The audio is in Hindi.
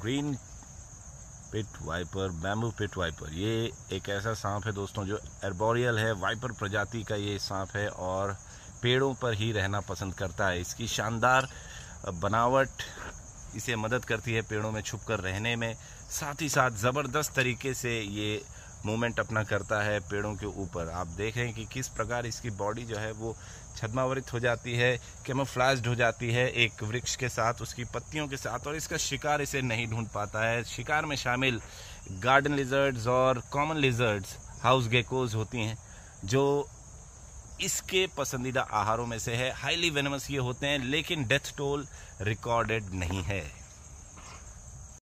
Green pit viper, bamboo pit viper, ये एक ऐसा सांप है दोस्तों जो एर्बोरियल है, वाइपर प्रजाति का ये सांप है और पेड़ों पर ही रहना पसंद करता है। इसकी शानदार बनावट इसे मदद करती है पेड़ों में छुप कर रहने में, साथ ही साथ ज़बरदस्त तरीके से ये मूवमेंट अपना करता है पेड़ों के ऊपर। आप देख रहे हैं कि किस प्रकार इसकी बॉडी जो है वो छदमावृत हो जाती है, कैमोफ्लाज्ड हो जाती है एक वृक्ष के साथ, उसकी पत्तियों के साथ, और इसका शिकार इसे नहीं ढूंढ पाता है। शिकार में शामिल गार्डन लिजर्ड्स और कॉमन लिजर्ड्स, हाउस गेकोज होती हैं, जो इसके पसंदीदा आहारों में से है। हाईली वेनमस ये होते हैं, लेकिन डेथ टोल रिकॉर्डेड नहीं है।